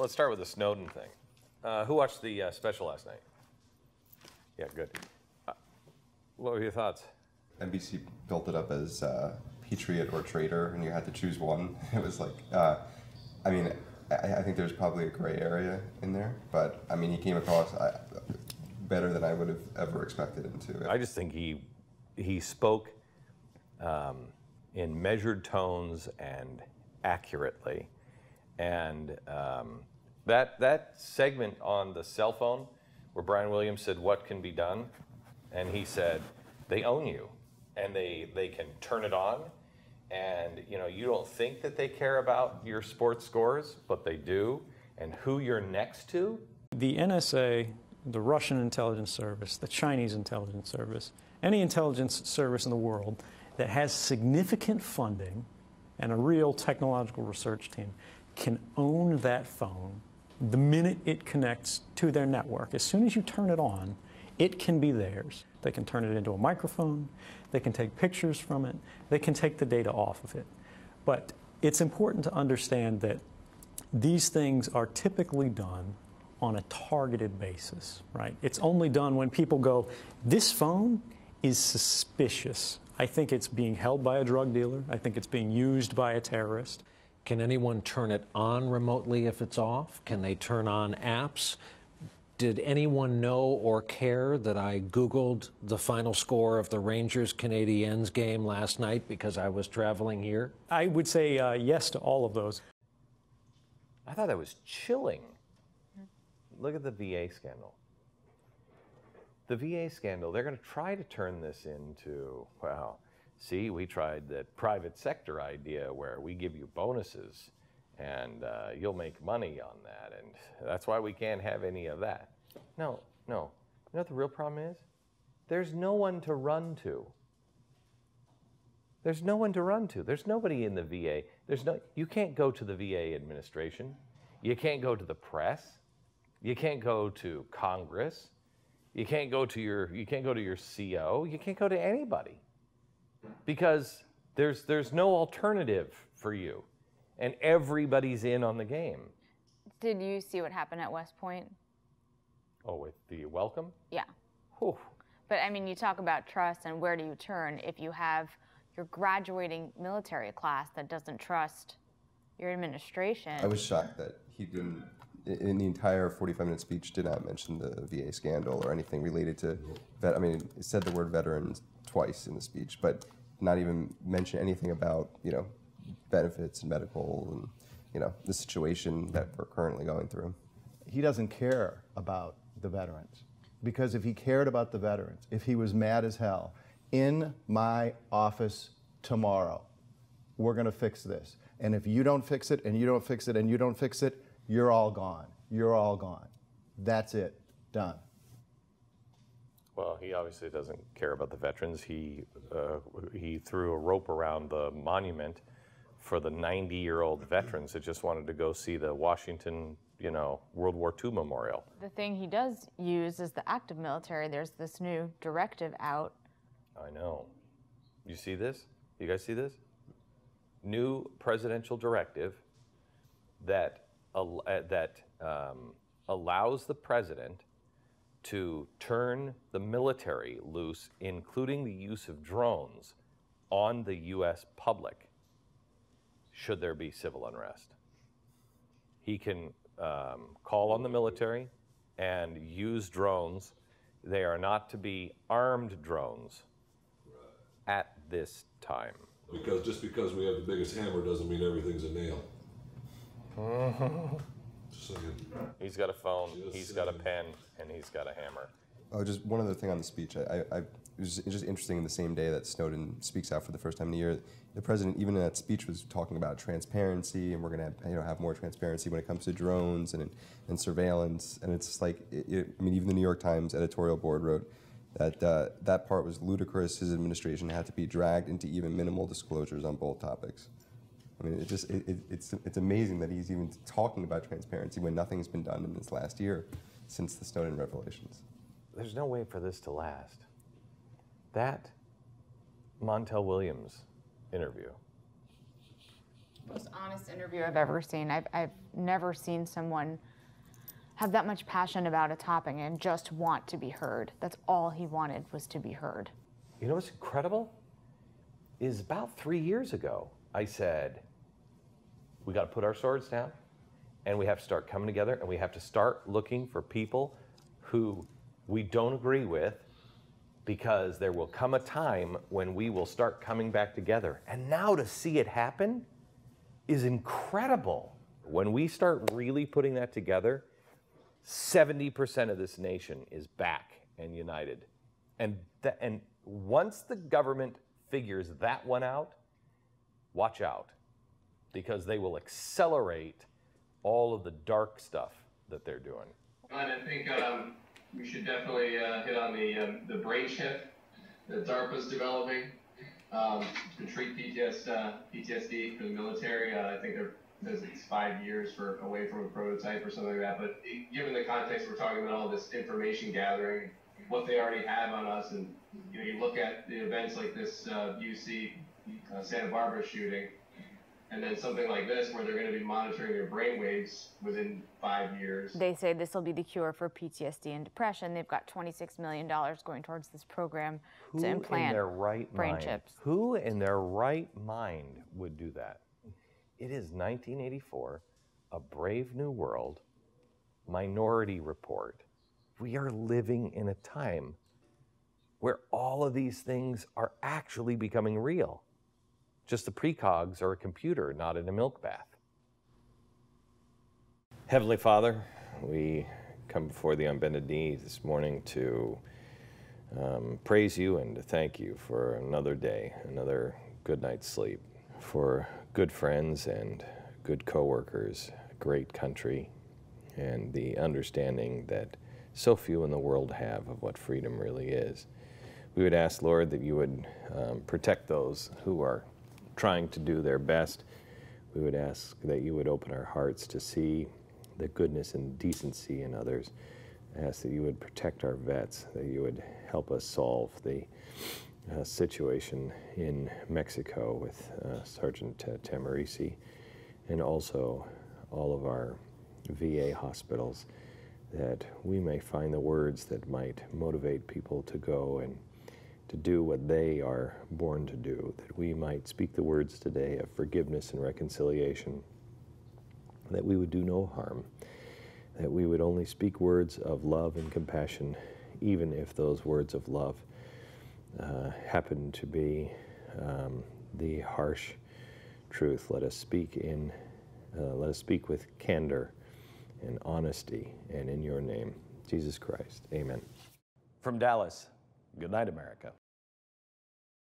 let's start with the Snowden thing. Uh, who watched the uh, special last night? Yeah, good. Uh, what were your thoughts? NBC built it up as uh, patriot or traitor, and you had to choose one. It was like, uh, I mean, I, I, think there's probably a gray area in there, but I mean, he came across uh, better than I would have ever expected him to. I just think he he spoke um, in measured tones and accurately, and um, that that segment on the cell phone where Brian Williams said, "What can be done," and he said, "They own you." and they they can turn it on. And you know you don't think that they care about your sports scores but they do. And who you're next to? The NSA the Russian intelligence service the Chinese intelligence service any intelligence service in the world that has significant funding and a real technological research team can own that phone the minute it connects to their network as soon as you turn it on it can be theirs they can turn it into a microphone they can take pictures from it. They can take the data off of it. But it's important to understand that these things are typically done on a targeted basis, right? It's only done when people go, this phone is suspicious. I think it's being held by a drug dealer. I think it's being used by a terrorist. Can anyone turn it on remotely if it's off? Can they turn on apps? Did anyone know or care that I Googled the final score of the Rangers Canadiens game last night because I was traveling here? I would say uh, yes to all of those. I thought that was chilling. Look at the VA scandal. The VA scandal, they're going to try to turn this into, well, see, we tried that private sector idea where we give you bonuses and uh, you'll make money on that. And that's why we can't have any of that. No, no. You know what the real problem is? There's no one to run to. There's no one to run to. There's nobody in the VA. There's no you can't go to the VA administration. You can't go to the press. You can't go to Congress. You can't go to your you can't go to your CO. You can't go to anybody. Because there's there's no alternative for you and everybody's in on the game. Did you see what happened at West Point? Oh, with the welcome? Yeah. Whew. But I mean, you talk about trust and where do you turn if you have your graduating military class that doesn't trust your administration? I was shocked that he didn't, in the entire 45 minute speech, did not mention the VA scandal or anything related to vet. I mean, he said the word veterans twice in the speech, but not even mention anything about, you know, benefits and medical and you know the situation that we're currently going through. He doesn't care about the veterans because if he cared about the veterans, if he was mad as hell, in my office tomorrow, we're going to fix this. And if you don't fix it and you don't fix it and you don't fix it, you're all gone. You're all gone. That's it. Done. Well, he obviously doesn't care about the veterans. He uh, he threw a rope around the monument for the 90 year old veterans that just wanted to go see the Washington, you know, World War II memorial. The thing he does use is the active military. There's this new directive out. I know. You see this? You guys see this? New presidential directive that uh, that um, allows the president to turn the military loose, including the use of drones, on the U.S. public should there be civil unrest. He can um, call on the military and use drones. They are not to be armed drones at this time. Because just because we have the biggest hammer doesn't mean everything's a nail. He's got a phone, just he's saying. got a pen, and he's got a hammer. Oh, just one other thing on the speech. I, I, it was just interesting in the same day that Snowden speaks out for the first time in a year the president, even in that speech, was talking about transparency, and we're going to you know have more transparency when it comes to drones and and surveillance. And it's like, it, it, I mean, even the New York Times editorial board wrote that uh, that part was ludicrous. His administration had to be dragged into even minimal disclosures on both topics. I mean, it just it, it's it's amazing that he's even talking about transparency when nothing's been done in this last year since the Snowden revelations. There's no way for this to last. That Montel Williams interview. Most honest interview I've ever seen. I've, I've never seen someone have that much passion about a topic and just want to be heard. That's all he wanted was to be heard. You know what's incredible? Is about three years ago, I said, we got to put our swords down and we have to start coming together and we have to start looking for people who we don't agree with because there will come a time when we will start coming back together. And now to see it happen is incredible. When we start really putting that together, 70% of this nation is back and united. And, th- and once the government figures that one out, watch out because they will accelerate all of the dark stuff that they're doing. And I think um, we should definitely uh, hit on the um, the brain chip that DARPA's developing um, to treat uh, PTSD for the military. Uh, I think they're says it's five years for away from a prototype or something like that. But given the context, we're talking about all this information gathering, what they already have on us, and you know, you look at the events like this uh, UC uh, Santa Barbara shooting, and then something like this where they're going to be monitoring your brainwaves within five years. They say this will be the cure for PTSD and depression. They've got $26 million going towards this program Who to implant in their right brain mind? chips. Who in their right mind would do that? It is 1984, a brave new world, minority report. We are living in a time where all of these things are actually becoming real. Just the precogs are a computer, not in a milk bath. Heavenly Father, we come before the unbended knee this morning to um, praise you and to thank you for another day, another good night's sleep, for good friends and good coworkers, a great country, and the understanding that so few in the world have of what freedom really is. We would ask, Lord, that you would um, protect those who are trying to do their best. We would ask that you would open our hearts to see the goodness and decency in others. I Ask that you would protect our vets, that you would help us solve the uh, situation in Mexico with uh, Sergeant uh, Tahmooressi and also all of our VA hospitals, that we may find the words that might motivate people to go and to do what they are born to do, that we might speak the words today of forgiveness and reconciliation, that we would do no harm, that we would only speak words of love and compassion, even if those words of love uh, happen to be um, the harsh truth. Let us speak in, uh, let us speak with candor and honesty, and in your name, Jesus Christ. Amen. From Dallas, good night, America.